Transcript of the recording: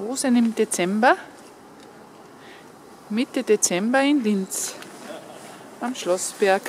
Rosen im Dezember, Mitte Dezember in Linz am Schlossberg.